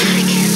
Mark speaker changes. Speaker 1: I can't.